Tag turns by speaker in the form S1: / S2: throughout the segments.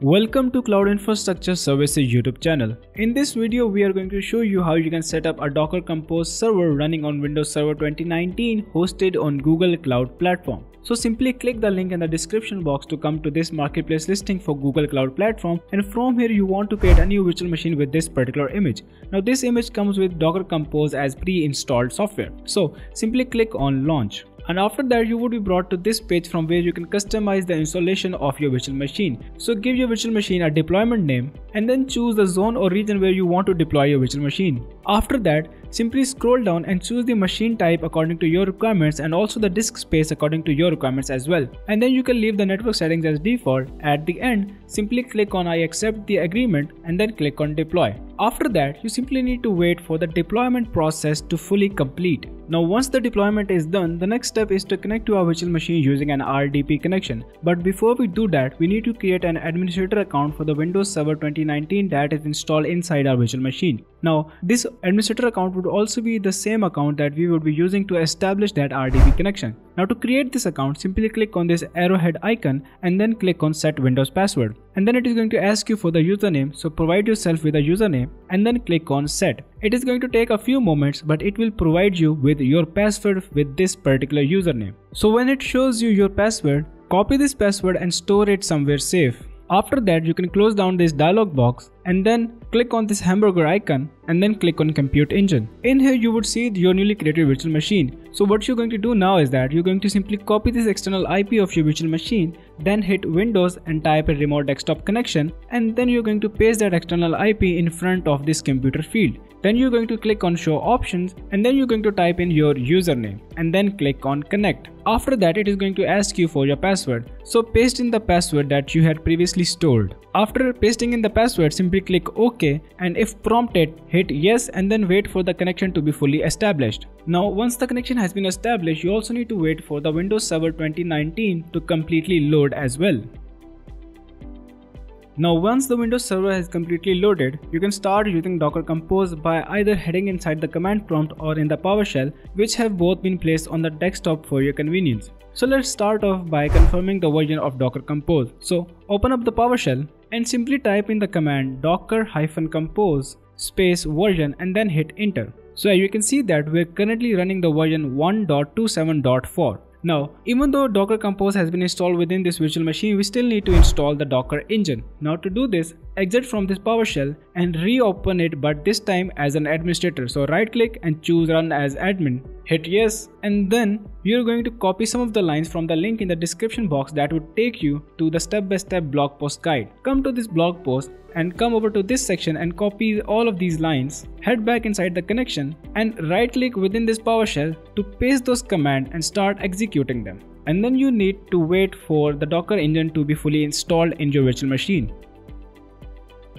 S1: Welcome to Cloud Infrastructure Services YouTube channel. In this video, we are going to show you how you can set up a Docker Compose server running on Windows Server 2019 hosted on Google Cloud Platform. So simply click the link in the description box to come to this marketplace listing for Google Cloud Platform and from here you want to create a new virtual machine with this particular image. Now this image comes with Docker Compose as pre-installed software. So simply click on launch and after that you would be brought to this page from where you can customize the installation of your virtual machine. So give your virtual machine a deployment name and then choose the zone or region where you want to deploy your virtual machine. After that, simply scroll down and choose the machine type according to your requirements and also the disk space according to your requirements as well. And then you can leave the network settings as default. At the end, simply click on I accept the agreement and then click on deploy. After that, you simply need to wait for the deployment process to fully complete. Now once the deployment is done, the next step is to connect to our virtual machine using an RDP connection. But before we do that, we need to create an administrator account for the Windows Server 2019 that is installed inside our virtual machine. Now this administrator account would also be the same account that we would be using to establish that RDP connection. Now to create this account, simply click on this arrowhead icon and then click on set Windows password. And then it is going to ask you for the username, so provide yourself with a username and then click on set. It is going to take a few moments but it will provide you with your password with this particular username. So when it shows you your password, copy this password and store it somewhere safe. After that, you can close down this dialog box and then click on this hamburger icon and then click on compute engine. In here you would see your newly created virtual machine. So what you're going to do now is that you're going to simply copy this external IP of your virtual machine, then hit Windows and type a remote desktop connection and then you're going to paste that external IP in front of this computer field. Then you're going to click on show options and then you're going to type in your username and then click on connect. After that it is going to ask you for your password. So paste in the password that you had previously stored. After pasting in the password simply click OK and if prompted hit yes and then wait for the connection to be fully established. Now once the connection has been established you also need to wait for the Windows Server 2019 to completely load as well. Now once the Windows server has completely loaded, you can start using Docker Compose by either heading inside the command prompt or in the PowerShell which have both been placed on the desktop for your convenience. So let's start off by confirming the version of Docker Compose. So open up the PowerShell and simply type in the command docker-compose space version and then hit enter. So you can see that we're currently running the version 1.27.4. Now, even though Docker Compose has been installed within this virtual machine, we still need to install the Docker engine. Now to do this, exit from this PowerShell and reopen it but this time as an administrator. So right click and choose run as admin. Hit yes and then you're going to copy some of the lines from the link in the description box that would take you to the step-by-step -step blog post guide. Come to this blog post and come over to this section and copy all of these lines. Head back inside the connection and right click within this PowerShell to paste those commands and start executing them. And then you need to wait for the Docker engine to be fully installed in your virtual machine.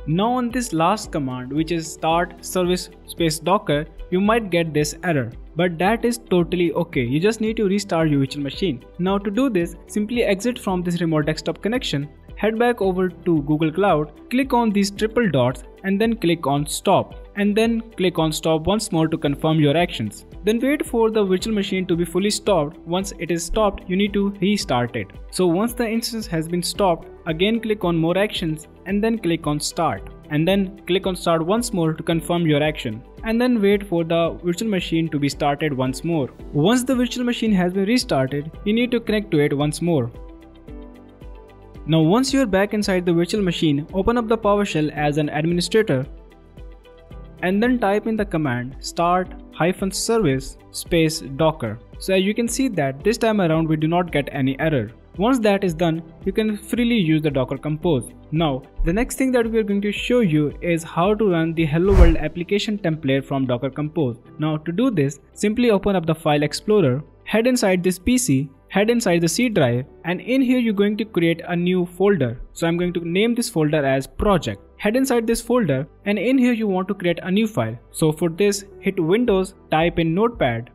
S1: Now on this last command which is start service space docker you might get this error but that is totally okay you just need to restart your virtual machine. Now to do this simply exit from this remote desktop connection head back over to Google Cloud, click on these triple dots and then click on stop and then click on stop once more to confirm your actions. Then wait for the virtual machine to be fully stopped. Once it is stopped, you need to restart it. So once the instance has been stopped, again click on more actions and then click on start. And then click on start once more to confirm your action. And then wait for the virtual machine to be started once more. Once the virtual machine has been restarted, you need to connect to it once more. Now once you're back inside the virtual machine, open up the PowerShell as an administrator and then type in the command start hyphen service space docker. So as you can see that this time around we do not get any error. Once that is done, you can freely use the Docker Compose. Now, the next thing that we are going to show you is how to run the Hello World application template from Docker Compose. Now to do this, simply open up the File Explorer, head inside this PC head inside the C drive and in here you're going to create a new folder. So I'm going to name this folder as project. Head inside this folder and in here you want to create a new file. So for this hit windows type in notepad.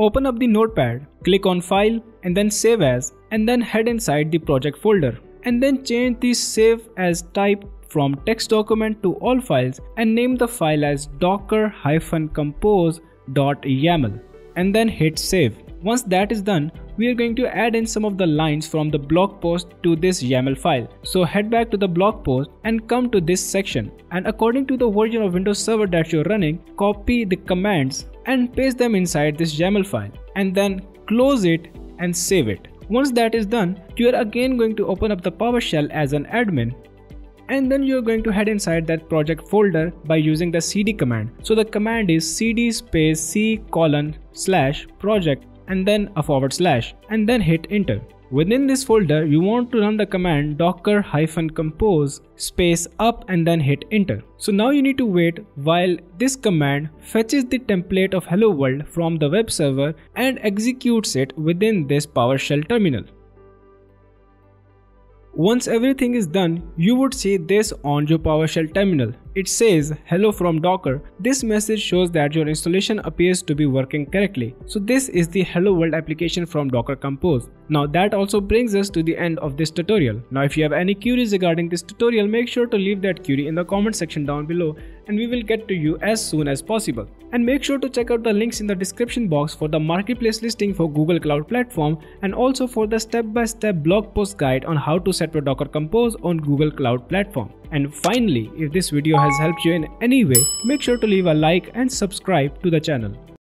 S1: Open up the notepad, click on file and then save as and then head inside the project folder and then change the save as type from text document to all files and name the file as docker-compose.yaml. and then hit save. Once that is done, we are going to add in some of the lines from the blog post to this YAML file. So head back to the blog post and come to this section. And according to the version of Windows Server that you're running, copy the commands and paste them inside this YAML file. And then close it and save it. Once that is done, you are again going to open up the PowerShell as an admin and then you're going to head inside that project folder by using the cd command. So the command is cd space c colon slash project and then a forward slash and then hit enter. Within this folder, you want to run the command docker-compose space up and then hit enter. So now you need to wait while this command fetches the template of hello world from the web server and executes it within this PowerShell terminal. Once everything is done, you would see this on your PowerShell terminal. It says hello from Docker. This message shows that your installation appears to be working correctly. So this is the hello world application from Docker Compose. Now that also brings us to the end of this tutorial. Now if you have any queries regarding this tutorial, make sure to leave that query in the comment section down below and we will get to you as soon as possible. And make sure to check out the links in the description box for the marketplace listing for Google Cloud Platform and also for the step-by-step -step blog post guide on how to set your Docker Compose on Google Cloud Platform. And finally, if this video has helped you in any way, make sure to leave a like and subscribe to the channel.